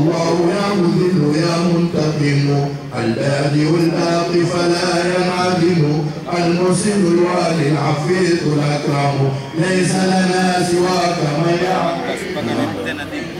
الله يا مذل يا منتقم. البادئ الباقي فلا ينعدم. المرسل الوالي العفيف الأكرم. ليس لنا سواك من يعلم.